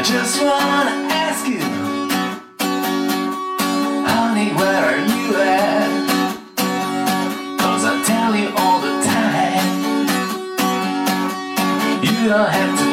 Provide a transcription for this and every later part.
I just wanna ask you, honey, where are you at? Cause I tell you all the time, you don't have to.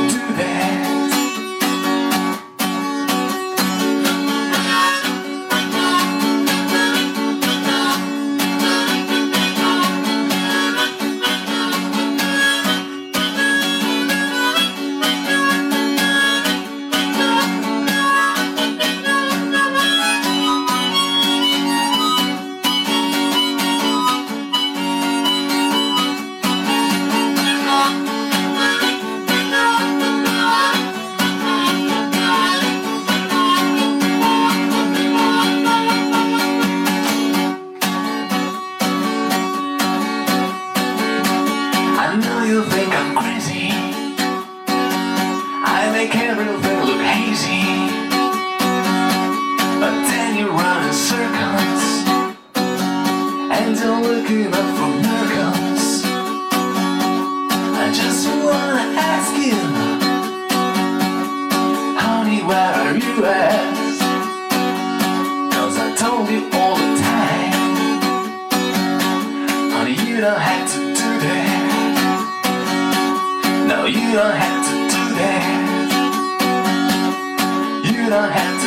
Looking up for miracles. I just wanna ask you, honey, where are you at? Cause I told you all the time, honey, you don't have to do that. No, you don't have to do that. You don't have to